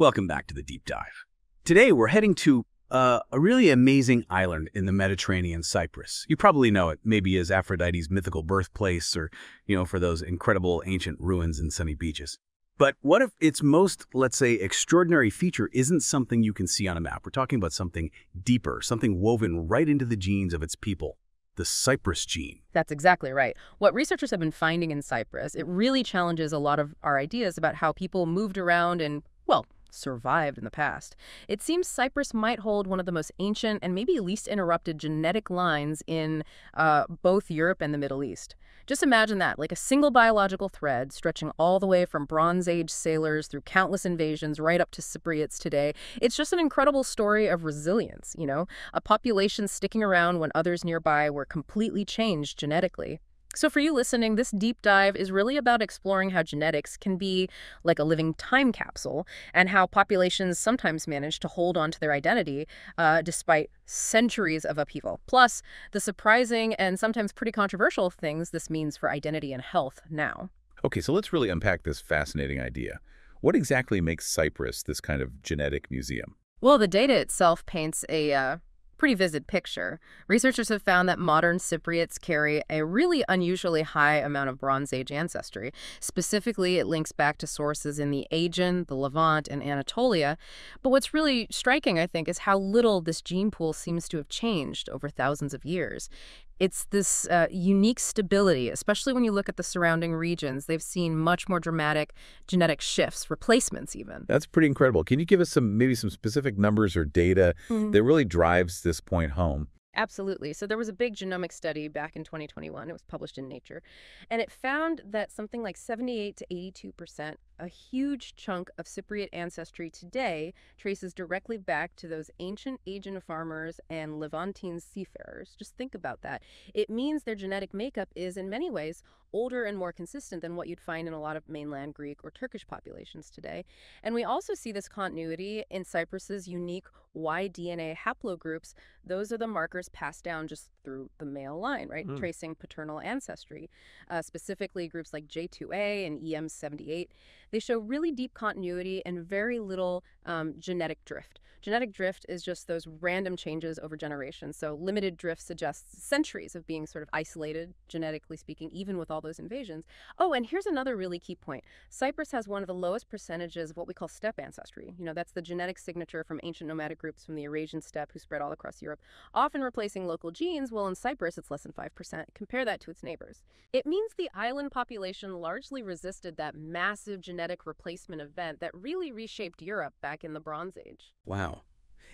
Welcome back to the deep dive. Today we're heading to uh, a really amazing island in the Mediterranean, Cyprus. You probably know it, maybe as Aphrodite's mythical birthplace or, you know, for those incredible ancient ruins and sunny beaches. But what if its most, let's say, extraordinary feature isn't something you can see on a map? We're talking about something deeper, something woven right into the genes of its people, the Cyprus gene. That's exactly right. What researchers have been finding in Cyprus, it really challenges a lot of our ideas about how people moved around and, survived in the past. It seems Cyprus might hold one of the most ancient and maybe least interrupted genetic lines in uh, both Europe and the Middle East. Just imagine that, like a single biological thread stretching all the way from Bronze Age sailors through countless invasions right up to Cypriots today. It's just an incredible story of resilience, you know? A population sticking around when others nearby were completely changed genetically. So for you listening, this deep dive is really about exploring how genetics can be like a living time capsule and how populations sometimes manage to hold on to their identity uh, despite centuries of upheaval. Plus, the surprising and sometimes pretty controversial things this means for identity and health now. Okay, so let's really unpack this fascinating idea. What exactly makes Cyprus this kind of genetic museum? Well, the data itself paints a uh, pretty vivid picture. Researchers have found that modern Cypriots carry a really unusually high amount of Bronze Age ancestry. Specifically, it links back to sources in the Aegean, the Levant, and Anatolia. But what's really striking, I think, is how little this gene pool seems to have changed over thousands of years. It's this uh, unique stability, especially when you look at the surrounding regions. They've seen much more dramatic genetic shifts, replacements even. That's pretty incredible. Can you give us some maybe some specific numbers or data mm -hmm. that really drives this point home? Absolutely. So there was a big genomic study back in 2021. It was published in Nature. And it found that something like 78 to 82%, a huge chunk of Cypriot ancestry today, traces directly back to those ancient Aegean farmers and Levantine seafarers. Just think about that. It means their genetic makeup is, in many ways, older and more consistent than what you'd find in a lot of mainland Greek or Turkish populations today. And we also see this continuity in Cyprus's unique Y DNA haplogroups. Those are the markers passed down just through the male line, right? Mm. Tracing paternal ancestry. Uh, specifically, groups like J2A and EM78, they show really deep continuity and very little um, genetic drift. Genetic drift is just those random changes over generations. So limited drift suggests centuries of being sort of isolated, genetically speaking, even with all those invasions. Oh, and here's another really key point. Cyprus has one of the lowest percentages of what we call steppe ancestry. You know, that's the genetic signature from ancient nomadic groups from the Eurasian steppe who spread all across Europe, often replacing local genes. Well, in Cyprus, it's less than 5%. Compare that to its neighbors. It means the island population largely resisted that massive genetic replacement event that really reshaped Europe back in the Bronze Age. Wow.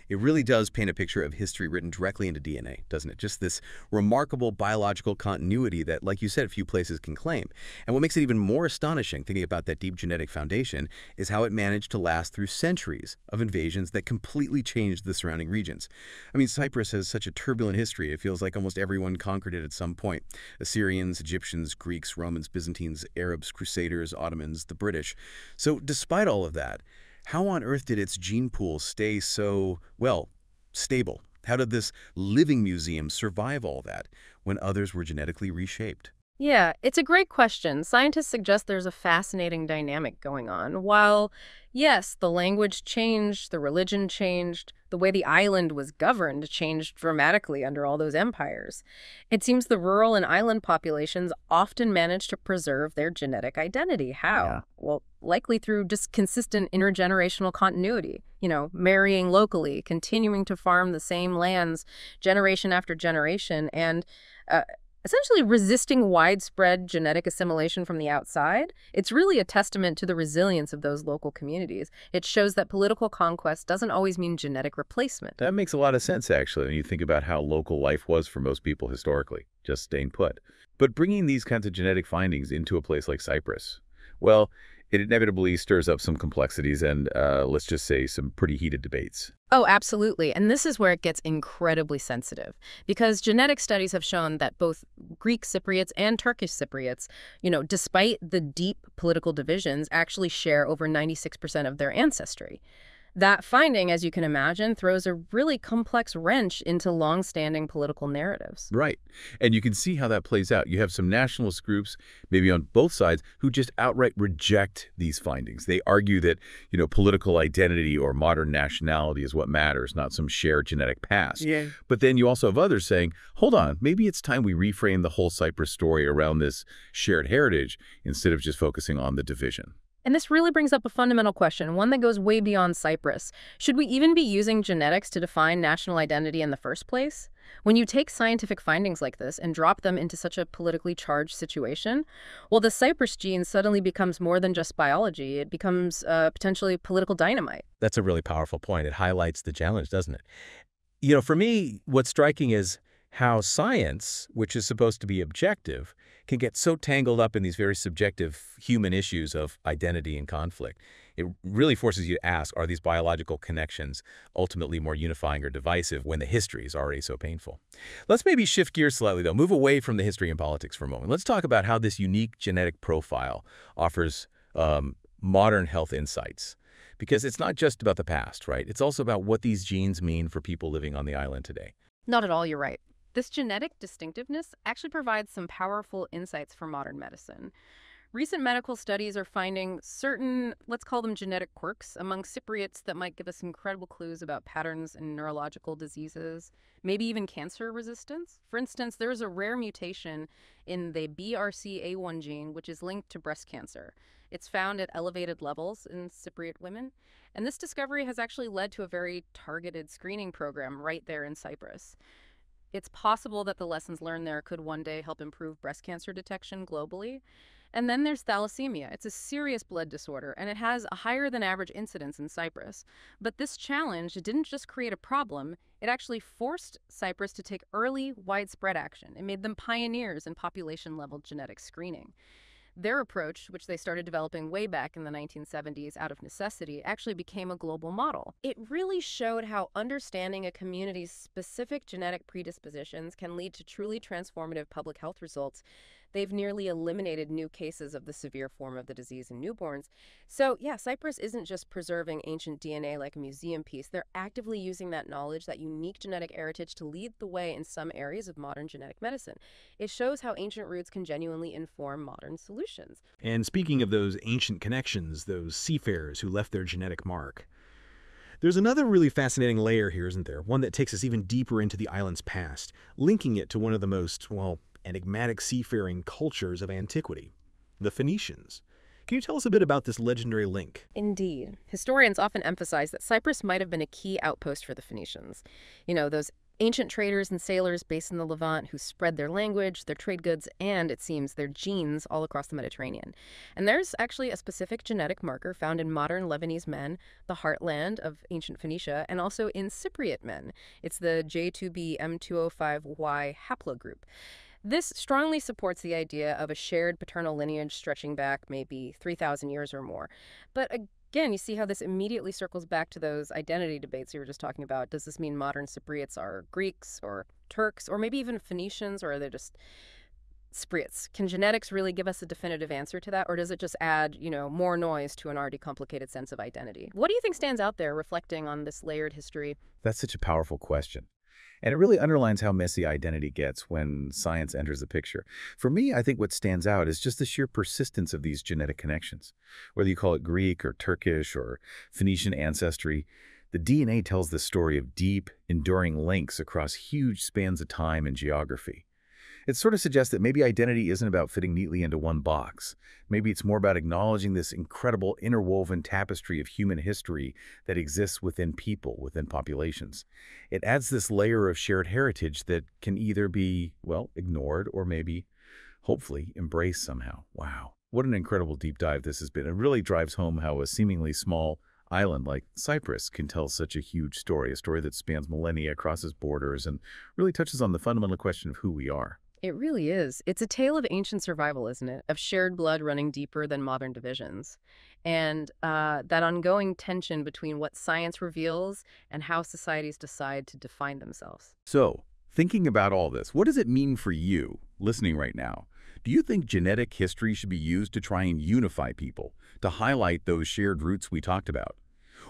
It really does paint a picture of history written directly into DNA, doesn't it? Just this remarkable biological continuity that, like you said, a few places can claim. And what makes it even more astonishing, thinking about that deep genetic foundation, is how it managed to last through centuries of invasions that completely changed the surrounding regions. I mean, Cyprus has such a turbulent history. It feels like almost everyone conquered it at some point. Assyrians, Egyptians, Greeks, Romans, Byzantines, Arabs, Crusaders, Ottomans, the British. So despite all of that, how on earth did its gene pool stay so, well, stable? How did this living museum survive all that when others were genetically reshaped? Yeah, it's a great question. Scientists suggest there's a fascinating dynamic going on. While, yes, the language changed, the religion changed, the way the island was governed changed dramatically under all those empires. It seems the rural and island populations often managed to preserve their genetic identity. How? Yeah. Well, likely through just consistent intergenerational continuity. You know, marrying locally, continuing to farm the same lands generation after generation, and uh, essentially resisting widespread genetic assimilation from the outside, it's really a testament to the resilience of those local communities. It shows that political conquest doesn't always mean genetic replacement. That makes a lot of sense, actually, when you think about how local life was for most people historically, just staying put. But bringing these kinds of genetic findings into a place like Cyprus, well, it inevitably stirs up some complexities and, uh, let's just say, some pretty heated debates. Oh, absolutely. And this is where it gets incredibly sensitive because genetic studies have shown that both Greek Cypriots and Turkish Cypriots, you know, despite the deep political divisions, actually share over 96% of their ancestry. That finding, as you can imagine, throws a really complex wrench into long-standing political narratives. Right. And you can see how that plays out. You have some nationalist groups, maybe on both sides, who just outright reject these findings. They argue that, you know, political identity or modern nationality is what matters, not some shared genetic past. Yeah. But then you also have others saying, hold on, maybe it's time we reframe the whole Cyprus story around this shared heritage instead of just focusing on the division. And this really brings up a fundamental question, one that goes way beyond Cyprus. Should we even be using genetics to define national identity in the first place? When you take scientific findings like this and drop them into such a politically charged situation, well, the Cyprus gene suddenly becomes more than just biology. It becomes uh, potentially political dynamite. That's a really powerful point. It highlights the challenge, doesn't it? You know, for me, what's striking is how science, which is supposed to be objective, can get so tangled up in these very subjective human issues of identity and conflict. It really forces you to ask, are these biological connections ultimately more unifying or divisive when the history is already so painful? Let's maybe shift gears slightly, though, move away from the history and politics for a moment. Let's talk about how this unique genetic profile offers um, modern health insights. Because it's not just about the past, right? It's also about what these genes mean for people living on the island today. Not at all, you're right. This genetic distinctiveness actually provides some powerful insights for modern medicine. Recent medical studies are finding certain, let's call them genetic quirks, among Cypriots that might give us incredible clues about patterns in neurological diseases, maybe even cancer resistance. For instance, there is a rare mutation in the BRCA1 gene, which is linked to breast cancer. It's found at elevated levels in Cypriot women. And this discovery has actually led to a very targeted screening program right there in Cyprus. It's possible that the lessons learned there could one day help improve breast cancer detection globally. And then there's thalassemia. It's a serious blood disorder, and it has a higher than average incidence in Cyprus. But this challenge didn't just create a problem, it actually forced Cyprus to take early, widespread action. It made them pioneers in population-level genetic screening. Their approach, which they started developing way back in the 1970s out of necessity, actually became a global model. It really showed how understanding a community's specific genetic predispositions can lead to truly transformative public health results They've nearly eliminated new cases of the severe form of the disease in newborns. So, yeah, Cyprus isn't just preserving ancient DNA like a museum piece. They're actively using that knowledge, that unique genetic heritage, to lead the way in some areas of modern genetic medicine. It shows how ancient roots can genuinely inform modern solutions. And speaking of those ancient connections, those seafarers who left their genetic mark, there's another really fascinating layer here, isn't there? One that takes us even deeper into the island's past, linking it to one of the most, well, enigmatic seafaring cultures of antiquity, the Phoenicians. Can you tell us a bit about this legendary link? Indeed. Historians often emphasize that Cyprus might have been a key outpost for the Phoenicians. You know, those ancient traders and sailors based in the Levant who spread their language, their trade goods, and, it seems, their genes all across the Mediterranean. And there's actually a specific genetic marker found in modern Lebanese men, the heartland of ancient Phoenicia, and also in Cypriot men. It's the J2B M205Y haplogroup. This strongly supports the idea of a shared paternal lineage stretching back maybe 3,000 years or more. But again, you see how this immediately circles back to those identity debates you were just talking about. Does this mean modern Cypriots are Greeks or Turks or maybe even Phoenicians or are they just Cypriots? Can genetics really give us a definitive answer to that or does it just add, you know, more noise to an already complicated sense of identity? What do you think stands out there reflecting on this layered history? That's such a powerful question. And it really underlines how messy identity gets when science enters the picture. For me, I think what stands out is just the sheer persistence of these genetic connections. Whether you call it Greek or Turkish or Phoenician ancestry, the DNA tells the story of deep, enduring links across huge spans of time and geography. It sort of suggests that maybe identity isn't about fitting neatly into one box. Maybe it's more about acknowledging this incredible interwoven tapestry of human history that exists within people, within populations. It adds this layer of shared heritage that can either be, well, ignored or maybe, hopefully, embraced somehow. Wow. What an incredible deep dive this has been. It really drives home how a seemingly small island like Cyprus can tell such a huge story, a story that spans millennia, crosses borders, and really touches on the fundamental question of who we are. It really is. It's a tale of ancient survival, isn't it? Of shared blood running deeper than modern divisions. And uh, that ongoing tension between what science reveals and how societies decide to define themselves. So, thinking about all this, what does it mean for you, listening right now? Do you think genetic history should be used to try and unify people, to highlight those shared roots we talked about?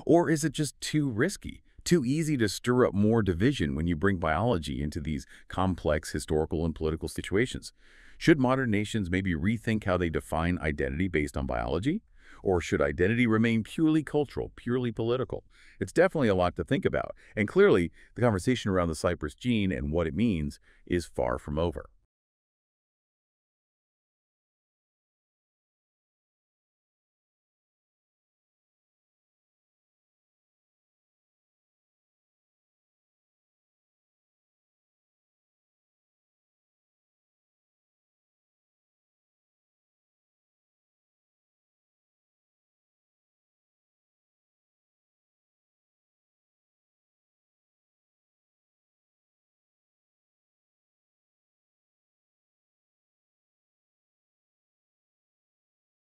Or is it just too risky? Too easy to stir up more division when you bring biology into these complex historical and political situations? Should modern nations maybe rethink how they define identity based on biology? Or should identity remain purely cultural, purely political? It's definitely a lot to think about. And clearly, the conversation around the Cyprus gene and what it means is far from over.